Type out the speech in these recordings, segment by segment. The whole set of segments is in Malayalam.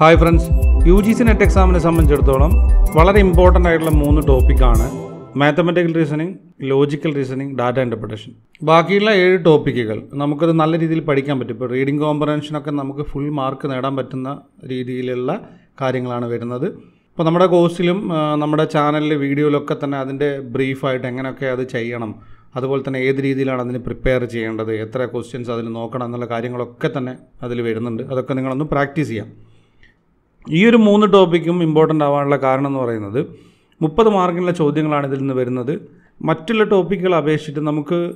Hi friends U G C NET എക്സാമിനെ സംബന്ധിച്ചിടത്തോളം വളരെ ഇമ്പോർട്ടന്റ് ആയിട്ടുള്ള മൂന്ന് ടോപ്പിക്കാണ് mathematical reasoning logical reasoning data interpretation ബാക്കിയുള്ള ഏഴ് ടോപ്പിക്കുകൾ നമുക്കത് നല്ല രീതിയിൽ പഠിക്കാൻ പറ്റും. ഇപ്പോൾ റീഡിംഗ് കോമ്പറൻഷനൊക്കെ നമുക്ക് ഫുൾ മാർക്ക് നേടാൻ പറ്റുന്ന രീതിയിലുള്ള കാര്യങ്ങളാണ് വരുന്നത്. ഇപ്പോൾ നമ്മുടെ കോഴ്സിലും നമ്മുടെ ചാനലിലെ വീഡിയോയിലൊക്കെ തന്നെ അതിന്റെ ബ്രീഫായിട്ട് എങ്ങനെയൊക്കെ അത് ചെയ്യണം അതുപോലെ തന്നെ ഏത് രീതിയിലാണ് അതിന് പ്രിപ്പയർ ചെയ്യേണ്ടത് എത്ര ക്വസ്റ്റ്യൻസ് അതിൽ നോക്കണം എന്നുള്ള കാര്യങ്ങളൊക്കെ തന്നെ അതിൽ വരുന്നുണ്ട്. അതൊക്കെ നിങ്ങളൊന്ന് പ്രാക്ടീസ് ചെയ്യാം. ഈ ഒരു മൂന്ന് ടോപ്പിക്കും ഇമ്പോർട്ടന്റ് ആവാനുള്ള കാരണം എന്ന് പറയുന്നത് മുപ്പത് മാർക്കിനുള്ള ചോദ്യങ്ങളാണ് ഇതിൽ നിന്ന് വരുന്നത്. മറ്റുള്ള ടോപ്പിക്കുകൾ അപേക്ഷിച്ചിട്ട് നമുക്ക്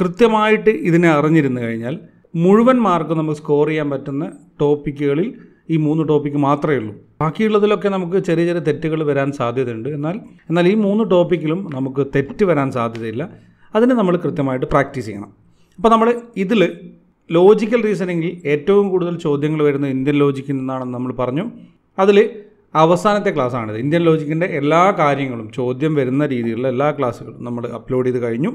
കൃത്യമായിട്ട് ഇതിനെ അറിഞ്ഞിരുന്നു കഴിഞ്ഞാൽ മുഴുവൻ മാർക്ക് നമുക്ക് സ്കോർ ചെയ്യാൻ പറ്റുന്ന ടോപ്പിക്കുകളിൽ ഈ മൂന്ന് ടോപ്പിക്ക് മാത്രമേ ഉള്ളൂ. ബാക്കിയുള്ളതിലൊക്കെ നമുക്ക് ചെറിയ ചെറിയ തെറ്റുകൾ വരാൻ സാധ്യതയുണ്ട്. എന്നാൽ എന്നാൽ ഈ മൂന്ന് ടോപ്പിക്കിലും നമുക്ക് തെറ്റ് വരാൻ സാധ്യതയില്ല. അതിന് നമ്മൾ കൃത്യമായിട്ട് പ്രാക്ടീസ് ചെയ്യണം. അപ്പോൾ നമ്മൾ ഇതിൽ ലോജിക്കൽ റീസണിങ്ങിൽ ഏറ്റവും കൂടുതൽ ചോദ്യങ്ങൾ വരുന്ന ഇന്ത്യൻ ലോജിക്കിൽ നിന്നാണെന്ന് നമ്മൾ പറഞ്ഞു. അതിൽ അവസാനത്തെ ക്ലാസ്സാണിത്. ഇന്ത്യൻ ലോജിക്കിന്റെ എല്ലാ കാര്യങ്ങളും ചോദ്യം വരുന്ന രീതിയിലുള്ള എല്ലാ ക്ലാസ്സുകളും നമ്മൾ അപ്ലോഡ് ചെയ്ത് കഴിഞ്ഞു.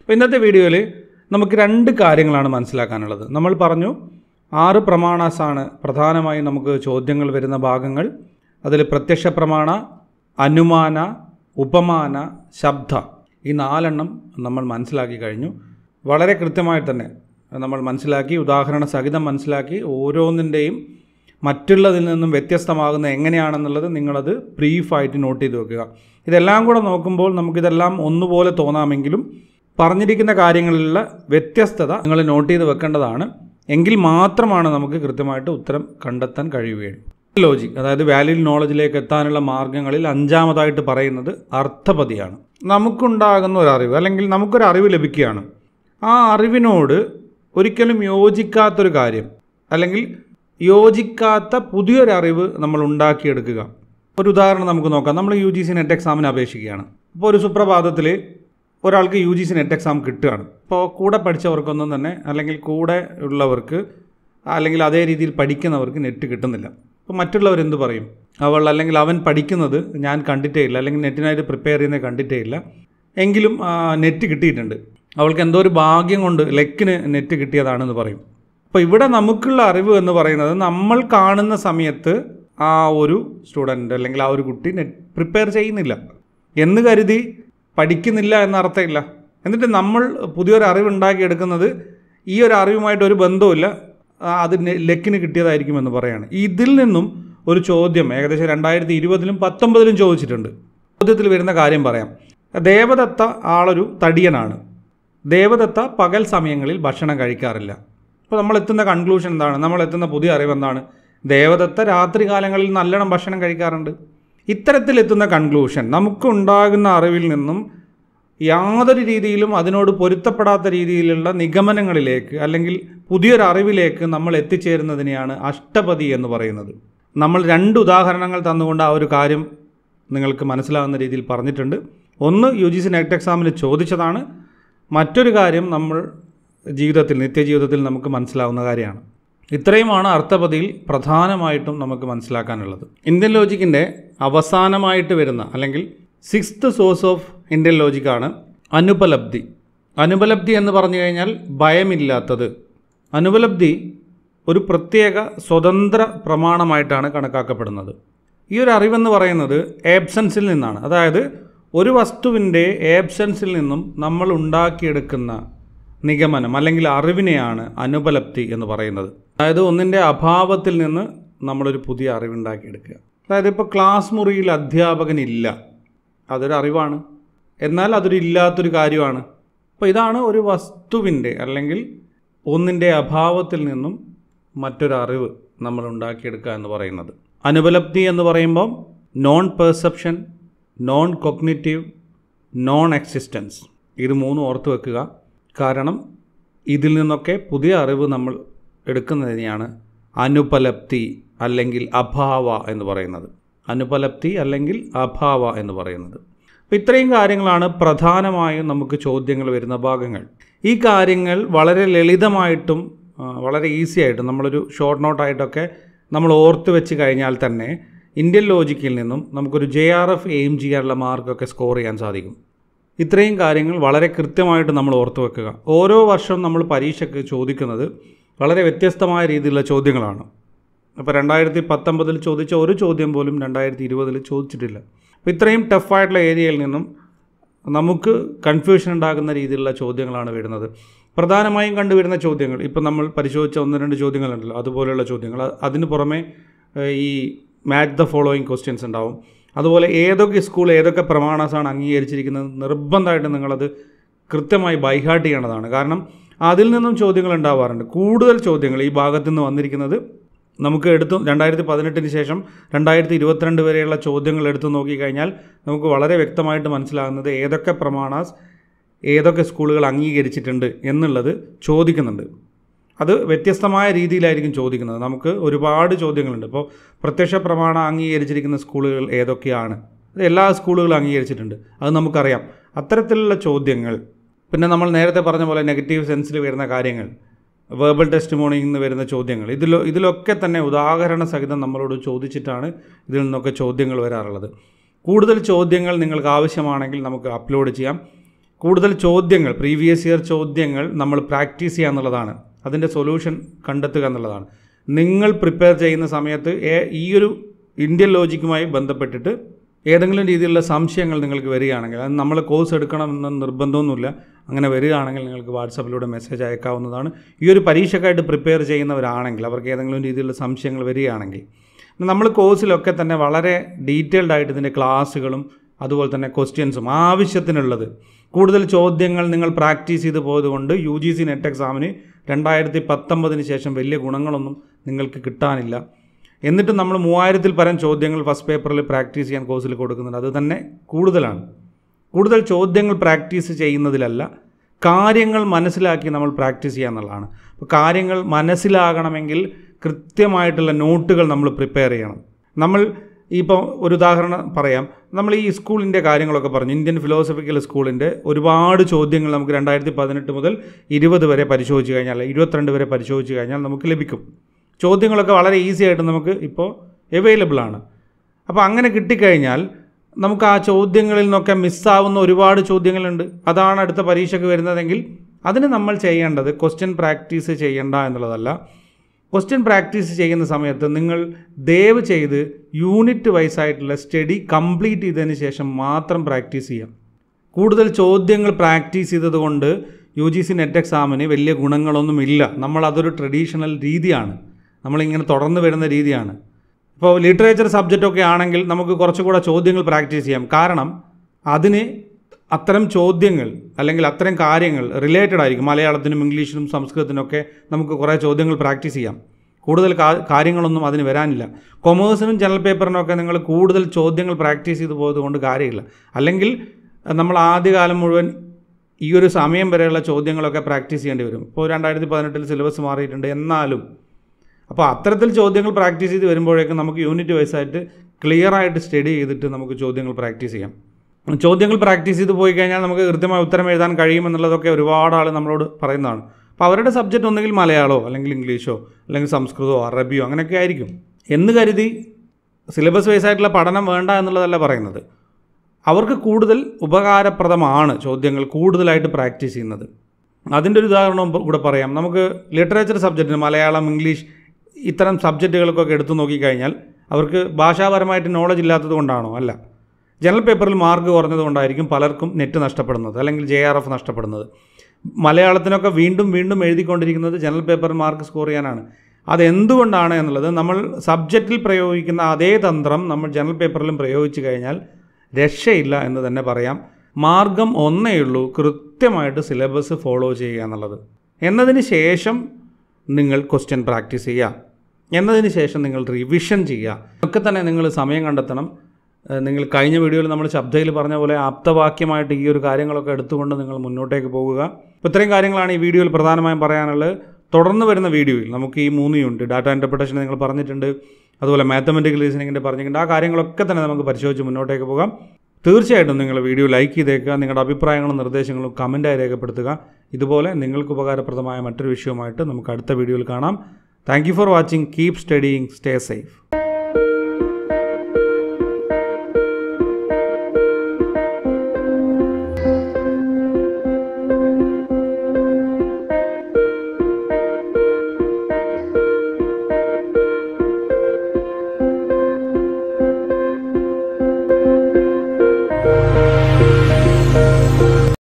അപ്പോൾ ഇന്നത്തെ വീഡിയോയിൽ നമുക്ക് രണ്ട് കാര്യങ്ങളാണ് മനസ്സിലാക്കാനുള്ളത്. നമ്മൾ പറഞ്ഞു ആറ് പ്രമാണസാണ് പ്രധാനമായും നമുക്ക് ചോദ്യങ്ങൾ വരുന്ന ഭാഗങ്ങൾ. അതിൽ പ്രത്യക്ഷ പ്രമാണ അനുമാന ഉപമാന ശബ്ദ ഈ നാലെണ്ണം നമ്മൾ മനസ്സിലാക്കി കഴിഞ്ഞു. വളരെ കൃത്യമായി തന്നെ നമ്മൾ മനസ്സിലാക്കി ഉദാഹരണ സഹിതം മനസ്സിലാക്കി ഓരോന്നിന്റെയും മറ്റുള്ളതിൽ നിന്നും വ്യത്യസ്തമാകുന്ന എങ്ങനെയാണെന്നുള്ളത് നിങ്ങളത് ബ്രീഫായിട്ട് നോട്ട് ചെയ്ത് വെക്കുക. ഇതെല്ലാം കൂടെ നോക്കുമ്പോൾ നമുക്കിതെല്ലാം ഒന്നുപോലെ തോന്നാമെങ്കിലും പറഞ്ഞിരിക്കുന്ന കാര്യങ്ങളിലുള്ള വ്യത്യസ്തത നിങ്ങൾ നോട്ട് ചെയ്ത് വെക്കേണ്ടതാണ്. എങ്കിൽ മാത്രമാണ് നമുക്ക് കൃത്യമായിട്ട് ഉത്തരം കണ്ടെത്താൻ കഴിയുകയുള്ളൂ. ലോജിക് അതായത് വാലിഡ് നോളജിലേക്ക് എത്താനുള്ള മാർഗങ്ങളിൽ അഞ്ചാമതായിട്ട് പറയുന്നത് അർത്ഥപതിയാണ്. നമുക്കുണ്ടാകുന്ന ഒരു അറിവ് അല്ലെങ്കിൽ നമുക്കൊരു അറിവ് ലഭിക്കുകയാണ്. ആ അറിവിനോട് ഒരിക്കലും യോജിക്കാത്തൊരു കാര്യം. അല്ലെങ്കിൽ യോജിക്കാത്ത പുതിയൊരറിവ് നമ്മൾ ഉണ്ടാക്കിയെടുക്കുക. ഒരു ഉദാഹരണം നമുക്ക് നോക്കാം. നമ്മൾ യു ജി സി നെറ്റ് എക്സാമിന് അപേക്ഷിക്കുകയാണ്. അപ്പോൾ ഒരു സുപ്രഭാതത്തിൽ ഒരാൾക്ക് U G C NET exam കിട്ടുകയാണ്. ഇപ്പോൾ കൂടെ പഠിച്ചവർക്കൊന്നും തന്നെ അല്ലെങ്കിൽ കൂടെ ഉള്ളവർക്ക് അല്ലെങ്കിൽ അതേ രീതിയിൽ പഠിക്കുന്നവർക്ക് നെറ്റ് കിട്ടുന്നില്ല. അപ്പോൾ മറ്റുള്ളവർ എന്ത് പറയും? അവൾ അല്ലെങ്കിൽ അവൻ പഠിക്കുന്നത് ഞാൻ കണ്ടിട്ടേ ഇല്ല. അല്ലെങ്കിൽ നെറ്റിനായിട്ട് പ്രിപ്പയർ ചെയ്യുന്നത് കണ്ടിട്ടേ ഇല്ല. എങ്കിലും നെറ്റ് കിട്ടിയിട്ടുണ്ട്. അവൾക്ക് എന്തോ ഒരു ഭാഗ്യം കൊണ്ട് ലക്കിന് നെറ്റ് കിട്ടിയതാണെന്ന് പറയും. അപ്പോൾ ഇവിടെ നമുക്കുള്ള അറിവ് എന്ന് പറയുന്നത് നമ്മൾ കാണുന്ന സമയത്ത് ആ ഒരു സ്റ്റുഡന്റ് അല്ലെങ്കിൽ ആ ഒരു കുട്ടി നെറ്റ് പ്രിപ്പയർ ചെയ്യുന്നില്ല. എന്ന് കരുതി പഠിക്കുന്നില്ല എന്ന അർത്ഥമില്ല. എന്നിട്ട് നമ്മൾ പുതിയൊരു അറിവ് ഉണ്ടാക്കിയെടുക്കുന്നത് ഈ ഒരു അറിവുമായിട്ട് ഒരു ബന്ധവുമില്ല. അത് ലക്കിന് കിട്ടിയതായിരിക്കും എന്ന് പറയാണ്. ഇതിൽ നിന്നും ഒരു ചോദ്യം ഏകദേശം രണ്ടായിരത്തി ഇരുപതിലും പത്തൊമ്പതിലും ചോദിച്ചിട്ടുണ്ട്. ചോദ്യത്തിൽ വരുന്ന കാര്യം പറയാം. ദേവദത്ത ആളൊരു തടിയനാണ്. ദേവദത്ത പകൽ സമയങ്ങളിൽ ഭക്ഷണം കഴിക്കാറില്ല. അപ്പോൾ നമ്മൾ എത്തുന്ന കൺക്ലൂഷൻ എന്താണ്? നമ്മൾ എത്തുന്ന പുതിയ അറിവ് എന്താണ്? ദേവദത്ത രാത്രി കാലങ്ങളിൽ നല്ലോണം ഭക്ഷണം കഴിക്കാറുണ്ട്. ഇത്തരത്തിലെത്തുന്ന കൺക്ലൂഷൻ നമുക്കുണ്ടാകുന്ന അറിവിൽ നിന്നും യാതൊരു രീതിയിലും അതിനോട് പൊരുത്തപ്പെടാത്ത രീതിയിലുള്ള നിഗമനങ്ങളിലേക്ക് അല്ലെങ്കിൽ പുതിയൊരു അറിവിലേക്ക് നമ്മൾ എത്തിച്ചേരുന്നതിനെയാണ് അഷ്ടപതി എന്ന് പറയുന്നത്. നമ്മൾ രണ്ട് ഉദാഹരണങ്ങൾ തന്നുകൊണ്ട് ആ ഒരു കാര്യം നിങ്ങൾക്ക് മനസ്സിലാവുന്ന രീതിയിൽ പറഞ്ഞിട്ടുണ്ട്. ഒന്ന് യു ജി സി നെറ്റ് എക്സാമിന് ചോദിച്ചതാണ്. മറ്റൊരു കാര്യം നമ്മൾ ജീവിതത്തിൽ നിത്യജീവിതത്തിൽ നമുക്ക് മനസ്സിലാവുന്ന കാര്യമാണ്. ഇത്രയുമാണ് അർത്ഥപതിയിൽ പ്രധാനമായിട്ടും നമുക്ക് മനസ്സിലാക്കാനുള്ളത്. ഇന്ത്യൻ ലോജിക്കിന്റെ അവസാനമായിട്ട് വരുന്ന അല്ലെങ്കിൽ സിക്സ്ത് സോഴ്സ് ഓഫ് ഇന്ത്യൻ ലോജിക്കാണ് അനുപലബ്ധി. അനുപലബ്ധി എന്ന് പറഞ്ഞു കഴിഞ്ഞാൽ ഭയമില്ലാത്തത്. അനുപലബ്ധി ഒരു പ്രത്യേക സ്വതന്ത്ര പ്രമാണമായിട്ടാണ് കണക്കാക്കപ്പെടുന്നത്. ഈ ഒരു അറിവെന്ന് പറയുന്നത് ഏബ്സൻസിൽ നിന്നാണ്. അതായത് ഒരു വസ്തുവിന്റെ ഏബ്സൻസിൽ നിന്നും നമ്മൾ ഉണ്ടാക്കിയെടുക്കുന്ന നിഗമനം അല്ലെങ്കിൽ അറിവിനെയാണ് അനുപലപ്തി എന്ന് പറയുന്നത്. അതായത് ഒന്നിന്റെ അഭാവത്തിൽ നിന്ന് നമ്മളൊരു പുതിയ അറിവുണ്ടാക്കിയെടുക്കുക. അതായത് ഇപ്പോൾ ക്ലാസ് മുറിയിൽ അധ്യാപകനില്ല അതൊരു അറിവാണ്. എന്നാൽ അതൊരു ഇല്ലാത്തൊരു കാര്യമാണ്. അപ്പോൾ ഇതാണ് ഒരു വസ്തുവിന്റെ അല്ലെങ്കിൽ ഒന്നിന്റെ അഭാവത്തിൽ നിന്നും മറ്റൊരു അറിവ് നമ്മൾ ഉണ്ടാക്കിയെടുക്കുക എന്ന് പറയുന്നത്. അനുപലബ്ധി എന്ന് പറയുമ്പം non perception non cognitive non existence ഇത് മൂന്നും ഓർത്ത് വെക്കുക. കാരണം ഇതിൽ നിന്നൊക്കെ പുതിയ അറിവ് നമ്മൾ എടുക്കുന്നതിനെയാണ് അനുപലപ്തി അല്ലെങ്കിൽ അഭാവ എന്ന് പറയുന്നത്. അനുപലപ്തി അല്ലെങ്കിൽ അഭാവ എന്ന് പറയുന്നത്. അപ്പോൾ ഇത്രയും കാര്യങ്ങളാണ് പ്രധാനമായും നമുക്ക് ചോദ്യങ്ങൾ വരുന്ന ഭാഗങ്ങൾ. ഈ കാര്യങ്ങൾ വളരെ ലളിതമായിട്ടും വളരെ ഈസി ആയിട്ടും നമ്മളൊരു ഷോർട്ട് നോട്ടായിട്ടൊക്കെ നമ്മൾ ഓർത്ത് വെച്ച് കഴിഞ്ഞാൽ തന്നെ ഇന്ത്യൻ ലോജിക്കിൽ നിന്നും നമുക്കൊരു ജെ ആർ എഫ് എയിം ചെയ്യാനുള്ള മാർക്കൊക്കെ സ്കോർ ചെയ്യാൻ സാധിക്കും. ഇത്രയും കാര്യങ്ങൾ വളരെ കൃത്യമായിട്ട് നമ്മൾ ഓർത്തു വെക്കുക. ഓരോ വർഷവും നമ്മൾ പരീക്ഷയ്ക്ക് ചോദിക്കുന്നത് വളരെ വ്യത്യസ്തമായ രീതിയിലുള്ള ചോദ്യങ്ങളാണ്. അപ്പോൾ രണ്ടായിരത്തി പത്തൊമ്പതിൽ ചോദിച്ച ഒരു ചോദ്യം പോലും രണ്ടായിരത്തി ഇരുപതിൽ ചോദിച്ചിട്ടില്ല. അപ്പോൾ ഇത്രയും ടഫായിട്ടുള്ള ഏരിയയിൽ നിന്നും നമുക്ക് കൺഫ്യൂഷൻ ഉണ്ടാകുന്ന രീതിയിലുള്ള ചോദ്യങ്ങളാണ് വരുന്നത്. പ്രധാനമായും കണ്ടുവരുന്ന ചോദ്യങ്ങൾ ഇപ്പം നമ്മൾ പരിശോധിച്ച ഒന്ന് രണ്ട് ചോദ്യങ്ങളുണ്ടല്ലോ അതുപോലെയുള്ള ചോദ്യങ്ങൾ. അതിന് പുറമെ ഈ മാച്ച് ദ ഫോളോയിങ് ക്വസ്റ്റ്യൻസ് ഉണ്ടാവും. അതുപോലെ ഏതൊക്കെ സ്കൂൾ ഏതൊക്കെ പ്രമാണസാണ് അംഗീകരിച്ചിരിക്കുന്നത് നിർബന്ധമായിട്ട് നിങ്ങളത് കൃത്യമായി ബൈഹാർട്ട് ചെയ്യേണ്ടതാണ്. കാരണം അതിൽ നിന്നും ചോദ്യങ്ങൾ ഉണ്ടാവാറുണ്ട്. കൂടുതൽ ചോദ്യങ്ങൾ ഈ ഭാഗത്തു നിന്ന് വന്നിരിക്കുന്നത് നമുക്ക് എടുത്തു രണ്ടായിരത്തി പതിനെട്ടിന് ശേഷം രണ്ടായിരത്തി ഇരുപത്തിരണ്ട് വരെയുള്ള ചോദ്യങ്ങൾ എടുത്തു നോക്കിക്കഴിഞ്ഞാൽ നമുക്ക് വളരെ വ്യക്തമായിട്ട് മനസ്സിലാകുന്നത് ഏതൊക്കെ പ്രമാണാസ് ഏതൊക്കെ സ്കൂളുകൾ അംഗീകരിച്ചിട്ടുണ്ട് എന്നുള്ളത് ചോദിക്കുന്നുണ്ട്. അത് വ്യത്യസ്തമായ രീതിയിലായിരിക്കും ചോദിക്കുന്നത്. നമുക്ക് ഒരുപാട് ചോദ്യങ്ങളുണ്ട്. ഇപ്പോൾ പ്രത്യക്ഷ പ്രമാണം അംഗീകരിച്ചിരിക്കുന്ന സ്കൂളുകൾ ഏതൊക്കെയാണ്? അത് എല്ലാ സ്കൂളുകളും അംഗീകരിച്ചിട്ടുണ്ട്. അത് നമുക്കറിയാം. അത്തരത്തിലുള്ള ചോദ്യങ്ങൾ പിന്നെ നമ്മൾ നേരത്തെ പറഞ്ഞ പോലെ നെഗറ്റീവ് സെൻസിൽ വരുന്ന കാര്യങ്ങൾ വേർബൽ ടെസ്റ്റ് മോണിങ്ങിൽ നിന്ന് വരുന്ന ചോദ്യങ്ങൾ ഇതിലോ ഇതിലൊക്കെ തന്നെ ഉദാഹരണ സഹിതം നമ്മളോട് ചോദിച്ചിട്ടാണ് ഇതിൽ നിന്നൊക്കെ ചോദ്യങ്ങൾ വരാറുള്ളത്. കൂടുതൽ ചോദ്യങ്ങൾ നിങ്ങൾക്ക് ആവശ്യമാണെങ്കിൽ നമുക്ക് അപ്ലോഡ് ചെയ്യാം. കൂടുതൽ ചോദ്യങ്ങൾ പ്രീവിയസ് ഇയർ ചോദ്യങ്ങൾ നമ്മൾ പ്രാക്ടീസ് ചെയ്യുക എന്നുള്ളതാണ് അതിന്റെ സൊല്യൂഷൻ കണ്ടെത്തുക എന്നുള്ളതാണ്. നിങ്ങൾ പ്രിപ്പയർ ചെയ്യുന്ന സമയത്ത് ഈ ഒരു ഇന്ത്യൻ ലോജിക്കുമായി ബന്ധപ്പെട്ടിട്ട് ഏതെങ്കിലും രീതിയിലുള്ള സംശയങ്ങൾ നിങ്ങൾക്ക് വരികയാണെങ്കിൽ അത് നമ്മൾ കോഴ്സ് എടുക്കണമെന്ന് നിർബന്ധമൊന്നുമില്ല. അങ്ങനെ വരികയാണെങ്കിൽ നിങ്ങൾക്ക് വാട്സപ്പിലൂടെ മെസ്സേജ് അയക്കാവുന്നതാണ്. ഈ ഒരു പരീക്ഷക്കായിട്ട് പ്രിപ്പയർ ചെയ്യുന്നവരാണെങ്കിൽ അവർക്ക് ഏതെങ്കിലും രീതിയിലുള്ള സംശയങ്ങൾ വരികയാണെങ്കിൽ നമ്മൾ കോഴ്സിലൊക്കെ തന്നെ വളരെ ഡീറ്റെയിൽഡ് ആയിട്ട് ഇതിന്റെ ക്ലാസ്സുകളും അതുപോലെ തന്നെ ക്വസ്റ്റ്യൻസും ആവശ്യത്തിനുള്ളത്. കൂടുതൽ ചോദ്യങ്ങൾ നിങ്ങൾ പ്രാക്ടീസ് ചെയ്ത് പോയതുകൊണ്ട് യു ജി സി നെറ്റ് എക്സാമിന് രണ്ടായിരത്തി പത്തൊമ്പതിന് ശേഷം വലിയ ഗുണങ്ങളൊന്നും നിങ്ങൾക്ക് കിട്ടാനില്ല. എന്നിട്ടും നമ്മൾ മൂവായിരത്തിൽ പരം ചോദ്യങ്ങൾ ഫസ്റ്റ് പേപ്പറിൽ പ്രാക്ടീസ് ചെയ്യാൻ കോഴ്സിൽ കൊടുക്കുന്നുണ്ട്. അത് തന്നെ കൂടുതലാണ്. കൂടുതൽ ചോദ്യങ്ങൾ പ്രാക്ടീസ് ചെയ്യുന്നതിലല്ല കാര്യങ്ങൾ മനസ്സിലാക്കി നമ്മൾ പ്രാക്ടീസ് ചെയ്യുക എന്നുള്ളതാണ്. അപ്പോൾ കാര്യങ്ങൾ മനസ്സിലാകണമെങ്കിൽ കൃത്യമായിട്ടുള്ള നോട്ടുകൾ നമ്മൾ പ്രിപ്പയർ ചെയ്യണം. നമ്മൾ ഇപ്പോൾ ഒരു ഉദാഹരണം പറയാം. നമ്മൾ ഈ സ്കൂളിന്റെ കാര്യങ്ങളൊക്കെ പറഞ്ഞു. ഇന്ത്യൻ ഫിലോസഫിക്കൽ സ്കൂളിന്റെ ഒരുപാട് ചോദ്യങ്ങൾ നമുക്ക് രണ്ടായിരത്തി പതിനെട്ട് മുതൽ ഇരുപത് വരെ പരിശോധിച്ച് കഴിഞ്ഞാൽ ഇരുപത്തിരണ്ട് വരെ പരിശോധിച്ച് കഴിഞ്ഞാൽ നമുക്ക് ലഭിക്കും. ചോദ്യങ്ങളൊക്കെ വളരെ ഈസി ആയിട്ട് നമുക്ക് ഇപ്പോൾ അവൈലബിൾ ആണ്. അപ്പോൾ അങ്ങനെ കിട്ടിക്കഴിഞ്ഞാൽ നമുക്ക് ആ ചോദ്യങ്ങളിൽ നിന്നൊക്കെ മിസ്സാവുന്ന ഒരുപാട് ചോദ്യങ്ങളുണ്ട്. അതാണ് അടുത്ത പരീക്ഷയ്ക്ക് വരുന്നതെങ്കിൽ അതിന് നമ്മൾ ചെയ്യേണ്ടത് ക്വസ്റ്റ്യൻ പ്രാക്ടീസ് ചെയ്യേണ്ട എന്നുള്ളതല്ല. ക്വസ്റ്റ്യൻ പ്രാക്ടീസ് ചെയ്യുന്ന സമയത്ത് നിങ്ങൾ ദയവ് ചെയ്ത് യൂണിറ്റ് വൈസ് ആയിട്ടുള്ള സ്റ്റഡി കംപ്ലീറ്റ് ചെയ്തതിന് ശേഷം മാത്രം പ്രാക്ടീസ് ചെയ്യാം. കൂടുതൽ ചോദ്യങ്ങൾ പ്രാക്ടീസ് ചെയ്തതുകൊണ്ട് യു ജി സി നെറ്റ് എക്സാമിന് വലിയ ഗുണങ്ങളൊന്നുമില്ല നമ്മൾ അതൊരു ട്രഡീഷണൽ രീതിയാണ്. നമ്മളിങ്ങനെ തുടർന്ന് വരുന്ന രീതിയാണ്. ഇപ്പോൾ ലിറ്ററേച്ചർ സബ്ജക്റ്റൊക്കെ ആണെങ്കിൽ നമുക്ക് കുറച്ചുകൂടെ ചോദ്യങ്ങൾ പ്രാക്ടീസ് ചെയ്യാം. കാരണം അതിന് അത്തരം ചോദ്യങ്ങൾ അല്ലെങ്കിൽ അത്തരം കാര്യങ്ങൾ റിലേറ്റഡ് ആയിരിക്കും. മലയാളത്തിനും ഇംഗ്ലീഷിനും സംസ്കൃതത്തിനൊക്കെ നമുക്ക് കുറേ ചോദ്യങ്ങൾ പ്രാക്ടീസ് ചെയ്യാം. കൂടുതൽ കാര്യങ്ങളൊന്നും അതിന് വരാനില്ല. കൊമേഴ്സിനും ജനറൽ പേപ്പറിനൊക്കെ നിങ്ങൾ കൂടുതൽ ചോദ്യങ്ങൾ പ്രാക്ടീസ് ചെയ്തു പോയത് കൊണ്ട് കാര്യമില്ല. അല്ലെങ്കിൽ നമ്മൾ ആദ്യകാലം മുഴുവൻ ഈ ഒരു സമയം വരെയുള്ള ചോദ്യങ്ങളൊക്കെ പ്രാക്ടീസ് ചെയ്യേണ്ടി വരും. ഇപ്പോൾ രണ്ടായിരത്തി പതിനെട്ടിൽ സിലബസ് മാറിയിട്ടുണ്ട് എന്നാലും. അപ്പോൾ അത്തരത്തിൽ ചോദ്യങ്ങൾ പ്രാക്ടീസ് ചെയ്ത് വരുമ്പോഴേക്കും നമുക്ക് യൂണിറ്റ് വൈസായിട്ട് ക്ലിയർ ആയിട്ട് സ്റ്റഡി ചെയ്തിട്ട് നമുക്ക് ചോദ്യങ്ങൾ പ്രാക്ടീസ് ചെയ്യാം. ചോദ്യങ്ങൾ പ്രാക്ടീസ് ചെയ്ത് പോയി കഴിഞ്ഞാൽ നമുക്ക് കൃത്യമായ ഉത്തരം എഴുതാൻ കഴിയുമെന്നുള്ളതൊക്കെ ഒരുപാട് ആൾ നമ്മളോട് പറയുന്നതാണ്. അപ്പോൾ അവരുടെ സബ്ജക്റ്റ് ഒന്നുകിൽ മലയാളമോ അല്ലെങ്കിൽ ഇംഗ്ലീഷോ അല്ലെങ്കിൽ സംസ്കൃതമോ അറബിയോ അങ്ങനെയൊക്കെ ആയിരിക്കും. എന്ന് കരുതി സിലബസ് വൈസ് ആയിട്ടുള്ള പഠനം വേണ്ട എന്നുള്ളതല്ല പറയുന്നത്. അവർക്ക് കൂടുതൽ ഉപകാരപ്രദമാണ് ചോദ്യങ്ങൾ കൂടുതലായിട്ട് പ്രാക്ടീസ് ചെയ്യുന്നത്. അതിന്റെ ഒരു ഉദാഹരണം കൂടെ പറയാം. നമുക്ക് ലിറ്ററേച്ചർ സബ്ജക്റ്റിന് മലയാളം ഇംഗ്ലീഷ് ഇത്തരം സബ്ജക്റ്റുകൾക്കൊക്കെ എടുത്തു നോക്കിക്കഴിഞ്ഞാൽ അവർക്ക് ഭാഷാപരമായിട്ട് നോളജ് ഇല്ലാത്തത് കൊണ്ടാണോ? അല്ല. ജനറൽ പേപ്പറിൽ മാർക്ക് കുറഞ്ഞത് കൊണ്ടായിരിക്കും പലർക്കും നെറ്റ് നഷ്ടപ്പെടുന്നത് അല്ലെങ്കിൽ ജെ ആർ എഫ് നഷ്ടപ്പെടുന്നത്. മലയാളത്തിനൊക്കെ വീണ്ടും വീണ്ടും എഴുതിക്കൊണ്ടിരിക്കുന്നത് ജനറൽ പേപ്പർ മാർക്ക് സ്കോർ ചെയ്യാനാണ്. അതെന്തുകൊണ്ടാണ് എന്നുള്ളത് നമ്മൾ സബ്ജക്റ്റിൽ പ്രയോഗിക്കുന്ന അതേ തന്ത്രം നമ്മൾ ജനറൽ പേപ്പറിലും പ്രയോഗിച്ചു കഴിഞ്ഞാൽ രക്ഷയില്ല എന്ന് തന്നെ പറയാം. മാർഗം ഒന്നേ ഉള്ളൂ കൃത്യമായിട്ട് സിലബസ് ഫോളോ ചെയ്യുക എന്നുള്ളത്. എന്നതിന് ശേഷം നിങ്ങൾ ക്വസ്റ്റ്യൻ പ്രാക്ടീസ് ചെയ്യുക. എന്നതിന് ശേഷം നിങ്ങൾ റിവിഷൻ ചെയ്യുക. ഒക്കെ തന്നെ നിങ്ങൾ സമയം കണ്ടെത്തണം. നിങ്ങൾ കഴിഞ്ഞ വീഡിയോയിൽ നമ്മൾ ശബ്ദയിൽ പറഞ്ഞ പോലെ ആപ്തവാക്യമായിട്ട് ഈ ഒരു കാര്യങ്ങളൊക്കെ എടുത്തുകൊണ്ട് നിങ്ങൾ മുന്നോട്ടേക്ക് പോകുക. അപ്പോൾ ഇത്രയും കാര്യങ്ങളാണ് ഈ വീഡിയോയിൽ പ്രധാനമായും പറയാനുള്ളത്. തുടർന്ന് വരുന്ന വീഡിയോയിൽ നമുക്ക് ഈ മൂന്ന് യൂണിറ്റ് ഡാറ്റ ഇന്റർപ്രിട്ടേഷൻ നിങ്ങൾ പറഞ്ഞിട്ടുണ്ട് അതുപോലെ മാത്തമെറ്റിക്കൽ റീസണിങ്ങിന്റെ പറഞ്ഞിട്ടുണ്ട് ആ കാര്യങ്ങളൊക്കെ തന്നെ നമുക്ക് പരിശോധിച്ച് മുന്നോട്ടേക്ക് പോകാം. തീർച്ചയായിട്ടും നിങ്ങൾ വീഡിയോ ലൈക്ക് ചെയ്തേക്കുക നിങ്ങളുടെ അഭിപ്രായങ്ങളും നിർദ്ദേശങ്ങളും കമന്റായി രേഖപ്പെടുത്തുക. ഇതുപോലെ നിങ്ങൾക്ക് ഉപകാരപ്രദമായ മറ്റൊരു വിഷയവുമായിട്ട് നമുക്ക് അടുത്ത വീഡിയോയിൽ കാണാം. Thank for watching keep studying stay safe